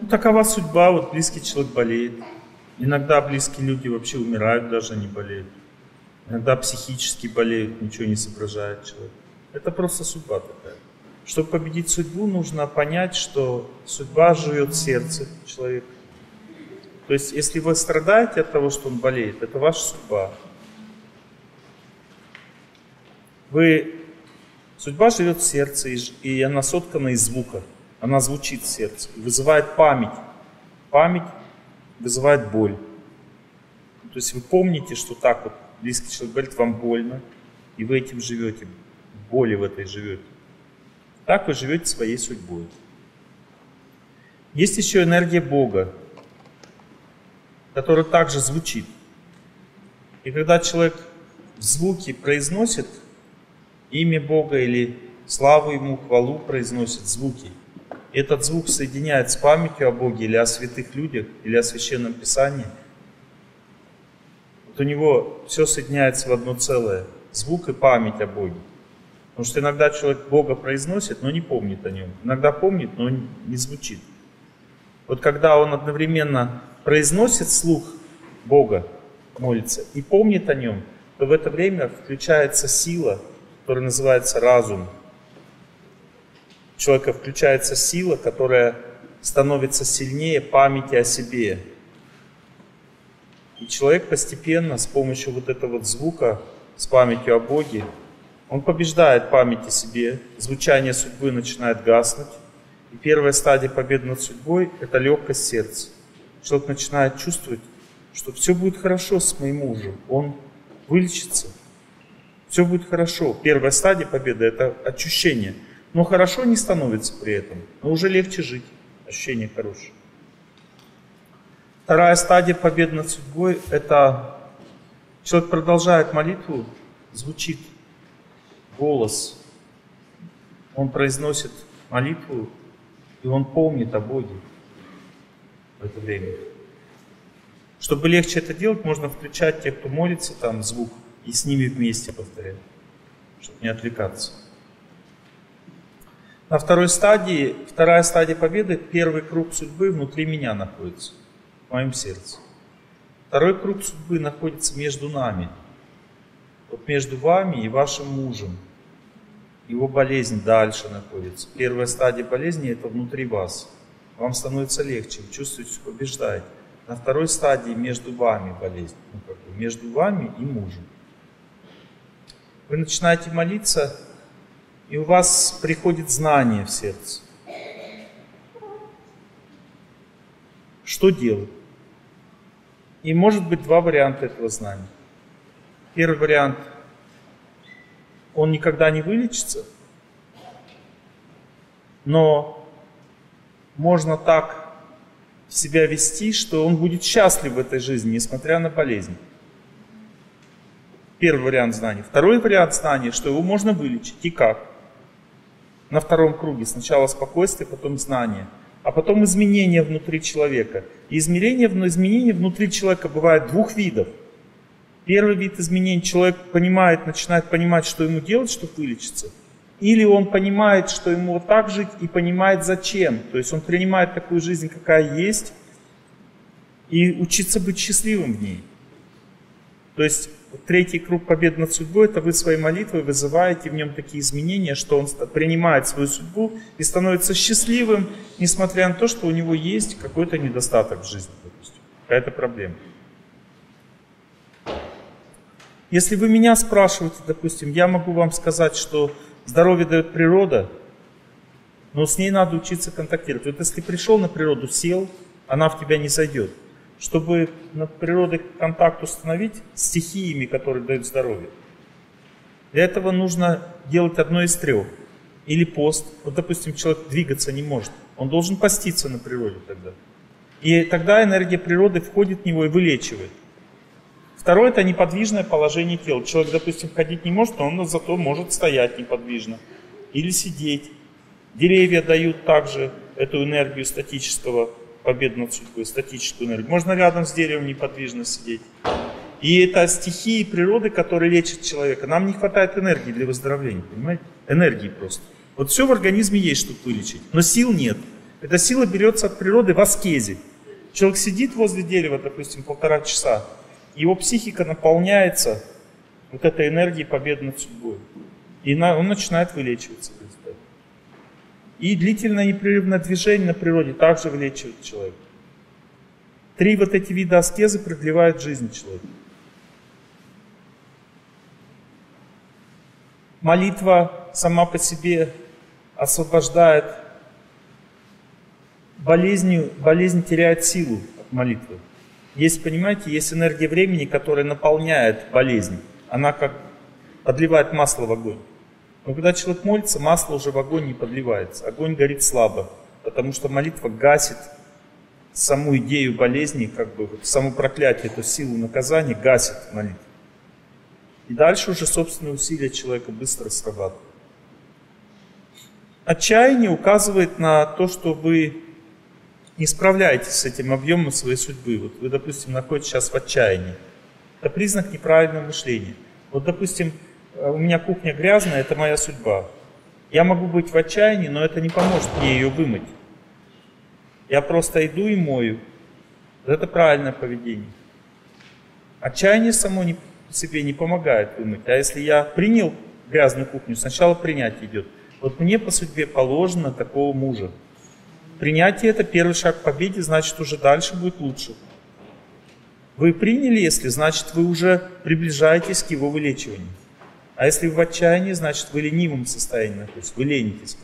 Ну, такова судьба, вот близкий человек болеет. Иногда близкие люди вообще умирают, даже не болеют. Иногда психически болеют, ничего не соображает человек. Это просто судьба такая. Чтобы победить судьбу, нужно понять, что судьба живет в сердце человека. То есть, если вы страдаете от того, что он болеет, это ваша судьба. Вы... Судьба живет в сердце, и она соткана из звука. Она звучит в сердце, вызывает память. Память вызывает боль. То есть вы помните, что так вот близкий человек говорит, вам больно, и вы этим живете, боли в этой живете. Так вы живете своей судьбой. Есть еще энергия Бога, которая также звучит. И когда человек в звуке произносит имя Бога или славу Ему, хвалу произносит звуки, этот звук соединяет с памятью о Боге или о святых людях, или о Священном Писании – у него все соединяется в одно целое. Звук и память о Боге. Потому что иногда человек Бога произносит, но не помнит о нем. Иногда помнит, но не звучит. Вот когда он одновременно произносит слух Бога, молится, и помнит о нем, то в это время включается сила, которая называется разум. Человека включается сила, которая становится сильнее памяти о себе. И человек постепенно с помощью вот этого вот звука, с памятью о Боге, он побеждает память о себе, звучание судьбы начинает гаснуть. И первая стадия победы над судьбой – это легкость сердца. Человек начинает чувствовать, что все будет хорошо с моим мужем, он вылечится, все будет хорошо. Первая стадия победы – это ощущение. Но хорошо не становится при этом, но уже легче жить, ощущение хорошее. Вторая стадия победы над судьбой – это человек продолжает молитву, звучит голос, он произносит молитву, и он помнит о Боге в это время. Чтобы легче это делать, можно включать тех, кто молится, там звук, и с ними вместе повторять, чтобы не отвлекаться. На второй стадии, вторая стадия победы, первый круг судьбы внутри меня находится – в моем сердце. Второй круг судьбы находится между нами. Вот между вами и вашим мужем. Его болезнь дальше находится. Первая стадия болезни это внутри вас. Вам становится легче, вы чувствуете, что побеждаете. На второй стадии между вами болезнь. Ну, как бы, между вами и мужем. Вы начинаете молиться, и у вас приходит знание в сердце. Что делать? И может быть два варианта этого знания. Первый вариант, он никогда не вылечится, но можно так себя вести, что он будет счастлив в этой жизни, несмотря на болезнь. Первый вариант знания. Второй вариант знания, что его можно вылечить. И как? На втором круге. Сначала спокойствие, потом знание – а потом изменения внутри человека. И измерения, изменения внутри человека бывают двух видов. Первый вид изменений человек понимает, начинает понимать, что ему делать, чтобы вылечиться. Или он понимает, что ему вот так жить и понимает зачем. То есть он принимает такую жизнь, какая есть, и учится быть счастливым в ней. То есть третий круг побед над судьбой, это вы своей молитвой вызываете в нем такие изменения, что он принимает свою судьбу и становится счастливым, несмотря на то, что у него есть какой-то недостаток в жизни, допустим, какая-то проблема. Если вы меня спрашиваете, допустим, я могу вам сказать, что здоровье дает природа, но с ней надо учиться контактировать. Вот если пришел на природу, сел, она в тебя не зайдет чтобы над природой контакт установить с стихиями, которые дают здоровье. Для этого нужно делать одно из трех. Или пост. Вот, допустим, человек двигаться не может. Он должен поститься на природе тогда. И тогда энергия природы входит в него и вылечивает. Второе – это неподвижное положение тела. Человек, допустим, ходить не может, но он зато может стоять неподвижно. Или сидеть. Деревья дают также эту энергию статического победу над судьбой, статическую энергию. Можно рядом с деревом неподвижно сидеть. И это стихии природы, которые лечат человека. Нам не хватает энергии для выздоровления, понимаете? Энергии просто. Вот все в организме есть, чтобы вылечить, но сил нет. Эта сила берется от природы в аскезе. Человек сидит возле дерева, допустим, полтора часа, его психика наполняется вот этой энергией победы над судьбой. И он начинает вылечиваться. И длительное непрерывное движение на природе также вылечивает человека. Три вот эти вида аскезы продлевают жизнь человека. Молитва сама по себе освобождает болезнью, болезнь теряет силу от молитвы. Есть, понимаете, есть энергия времени, которая наполняет болезнь. Она как подливает масло в огонь. Но когда человек молится, масло уже в огонь не подливается. Огонь горит слабо, потому что молитва гасит саму идею болезни, как бы саму проклятие, эту силу наказания гасит молитву. И дальше уже собственные усилия человека быстро срабатывают. Отчаяние указывает на то, что вы не справляетесь с этим объемом своей судьбы. Вот вы, допустим, находитесь сейчас в отчаянии. Это признак неправильного мышления. Вот, допустим, у меня кухня грязная, это моя судьба. Я могу быть в отчаянии, но это не поможет мне ее вымыть. Я просто иду и мою. Это правильное поведение. Отчаяние само не, себе не помогает вымыть. А если я принял грязную кухню, сначала принятие идет. Вот мне по судьбе положено такого мужа. Принятие это первый шаг к победе, значит уже дальше будет лучше. Вы приняли, если, значит вы уже приближаетесь к его вылечиванию. А если вы в отчаянии, значит вы ленивом состоянии находитесь, вы ленитесь.